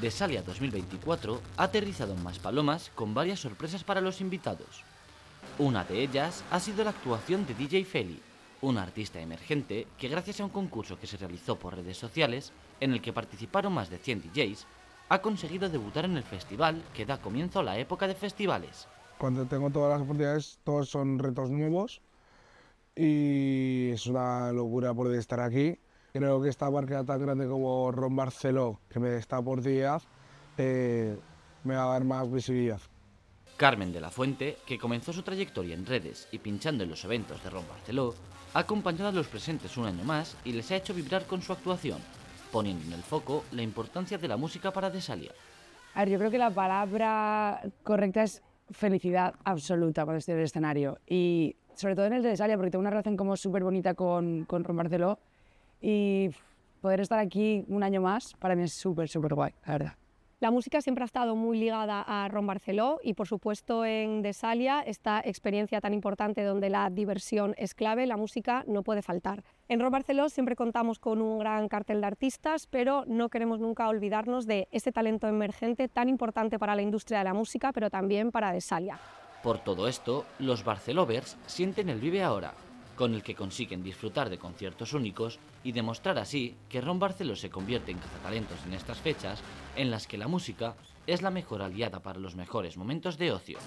Desalia 2024 ha aterrizado en Maspalomas con varias sorpresas para los invitados. Una de ellas ha sido la actuación de DJ Feli, un artista emergente que gracias a un concurso que se realizó por redes sociales, en el que participaron más de 100 DJs, ha conseguido debutar en el festival que da comienzo a la época de festivales. Cuando tengo todas las oportunidades, todos son retos nuevos y es una locura poder estar aquí. Creo que esta marca tan grande como Ron Barceló, que me está por días, eh, me va a dar más visibilidad. Carmen de la Fuente, que comenzó su trayectoria en redes y pinchando en los eventos de Ron Barceló, ha acompañado a los presentes un año más y les ha hecho vibrar con su actuación, poniendo en el foco la importancia de la música para Desalia. A ver, yo creo que la palabra correcta es felicidad absoluta cuando estoy en el escenario. Y sobre todo en el de Desalia, porque tengo una relación como súper bonita con, con Ron Barceló. Y poder estar aquí un año más para mí es súper, súper guay, la verdad. La música siempre ha estado muy ligada a Ron Barceló y por supuesto en Desalia, esta experiencia tan importante donde la diversión es clave, la música no puede faltar. En Ron Barceló siempre contamos con un gran cartel de artistas, pero no queremos nunca olvidarnos de ese talento emergente tan importante para la industria de la música, pero también para Desalia. Por todo esto, los Barcelovers sienten el Vive Ahora, con el que consiguen disfrutar de conciertos únicos y demostrar así que Ron Barceló se convierte en cazatalentos en estas fechas en las que la música es la mejor aliada para los mejores momentos de ocio.